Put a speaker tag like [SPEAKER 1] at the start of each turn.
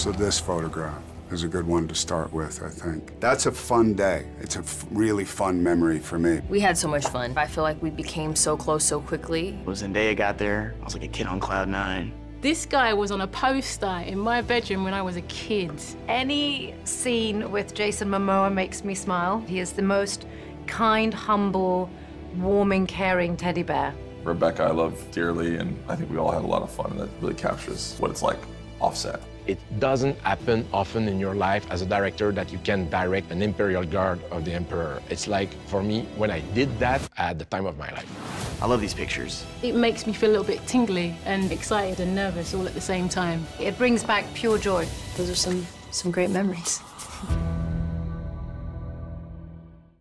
[SPEAKER 1] So this photograph is a good one to start with, I think. That's a fun day. It's a f- really fun memory for me.
[SPEAKER 2] We had so much fun. I feel like we became so close so quickly.
[SPEAKER 3] When Zendaya got there, I was like a kid on cloud nine.
[SPEAKER 4] This guy was on a poster in my bedroom when I was a kid.
[SPEAKER 5] Any scene with Jason Momoa makes me smile. He is the most kind, humble, warming, caring teddy bear.
[SPEAKER 6] Rebecca, I love dearly, and I think we all had a lot of fun, and that really captures what it's like offset.
[SPEAKER 7] It doesn't happen often in your life as a director that you can direct an Imperial Guard of the Emperor. It's like, for me, when I did that at the time of my life.
[SPEAKER 3] I love these pictures.
[SPEAKER 4] It makes me feel a little bit tingly and excited and nervous all at the same time.
[SPEAKER 5] It brings back pure joy.
[SPEAKER 2] Those are some some great memories.